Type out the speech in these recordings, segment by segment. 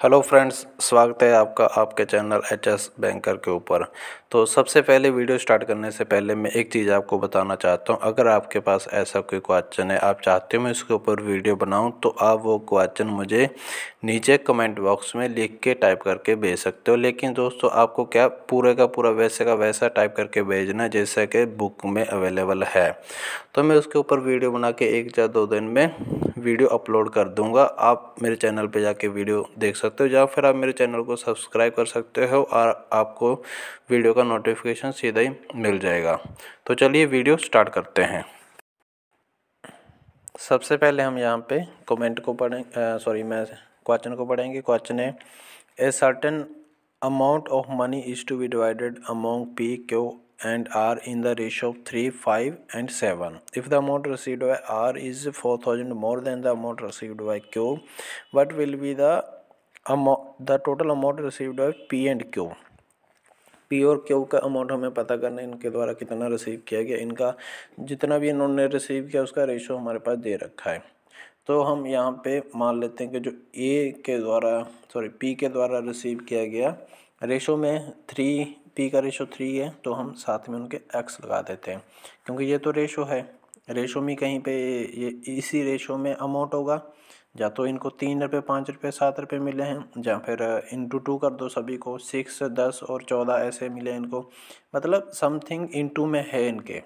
Hello friends स्वागत है आपका, आपके चैनल एच एस बैंकर के ऊपर। तो सबसे पहले वीडियो स्टार्ट करने से पहले मैं एक चीज़ आपको बताना चाहता हूँ। अगर आपके पास ऐसा कोई क्वेश्चन है, आप चाहते हो मैं इसके ऊपर वीडियो बनाऊँ तो आप वो क्वेश्चन मुझे नीचे कमेंट बॉक्स में लिख के टाइप करके भेज सकते हो। लेकिन दोस्तों, आपको क्या पूरे का पूरा वैसे का वैसा टाइप करके भेजना जैसा कि बुक में अवेलेबल है। तो मैं उसके ऊपर वीडियो बना के एक या दो दिन में वीडियो अपलोड कर दूँगा। आप मेरे चैनल पर जाके वीडियो देख सकते हो, या फिर आप मेरे चैनल को सब्सक्राइब कर सकते हो और आपको वीडियो का नोटिफिकेशन सीधा ही मिल जाएगा। तो चलिए वीडियो स्टार्ट करते हैं। सबसे पहले हम यहाँ पे कमेंट को पढ़ें सॉरी मैं क्वेश्चन को पढ़ेंगे। क्वेश्चन है a certain amount of money is to be divided among P Q and R in the ratio of 3, 5 and 7. If the amount received by R is 4000 more than the amount received by Q, what will be the the total amount received by P and Q P और Q का amount हमें पता करना है इनके द्वारा कितना receive किया गया। इनका जितना भी इन्होंने रिसीव किया उसका रेशो हमारे पास दे रखा है। तो हम यहाँ पे मान लेते हैं कि जो ए के द्वारा सॉरी पी के द्वारा रिसीव किया गया रेशो में थ्री पी का रेशो थ्री है तो हम साथ में उनके एक्स लगा देते हैं। क्योंकि ये तो रेशो है। रेशो में कहीं पे ये इसी रेशो में अमाउंट होगा। या तो इनको तीन रुपये, पाँच रुपये, सात रुपये मिले हैं, या फिर इंटू टू कर दो सभी को। सिक्स दस और चौदह ऐसे मिले इनको। मतलब समथिंग इंटू में है इनके।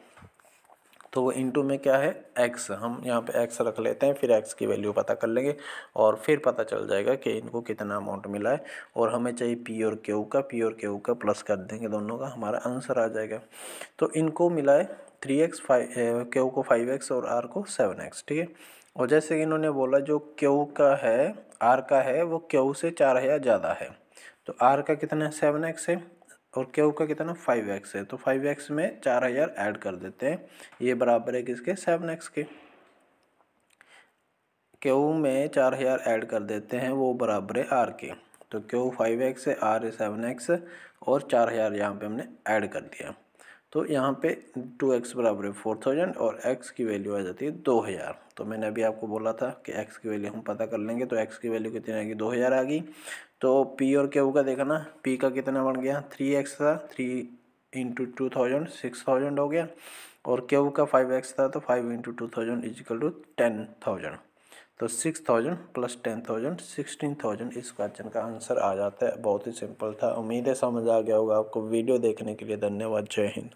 तो वो इंटू में क्या है? एक्स हम यहाँ पे एक्स रख लेते हैं, फिर एक्स की वैल्यू पता कर लेंगे और फिर पता चल जाएगा कि इनको कितना अमाउंट मिला है और हमें चाहिए पी और क्यू का पी और क्यू का प्लस कर देंगे दोनों का, हमारा आंसर आ जाएगा। तो इनको मिला है थ्री एक्स फाइव क्यू को फाइव एक्स और आर को सेवन एक्स ठीक है? और जैसे कि इन्होंने बोला, जो क्यू का है आर का है, वो क्यू से चार हज़ार ज़्यादा है। तो आर का कितना है? सेवन एक्स है। और क्यू का कितना फाइव एक्स है। तो फाइव एक्स में चार हज़ार ऐड कर देते हैं। ये बराबर है किसके? सेवन एक्स के। क्यू में चार हज़ार ऐड कर देते हैं, वो बराबर है आर के। तो क्यू फाइव एक्स है आर है सेवन एक्स और चार हज़ार यहाँ पर हमने ऐड कर दिया। तो यहाँ पे टू एक्स बराबर है फोर थाउज़ेंड और एक्स की वैल्यू आ जाती है दो हज़ार। तो मैंने अभी आपको बोला था कि एक्स की वैल्यू हम पता कर लेंगे तो एक्स की वैल्यू कितनी आएगी? दो हज़ार आ गई। तो पी और क्यू का देखा ना, पी का कितना बन गया? थ्री एक्स था, three into two thousand, six thousand हो गया। और क्यू का फाइव एक्स था तो five into two thousand equal to ten thousand. तो six thousand plus ten thousand, sixteen thousand इस क्वेश्चन का आंसर आ जाता है। बहुत ही सिंपल था। उम्मीद है समझ आ गया होगा आपको। वीडियो देखने के लिए धन्यवाद। जय हिंद।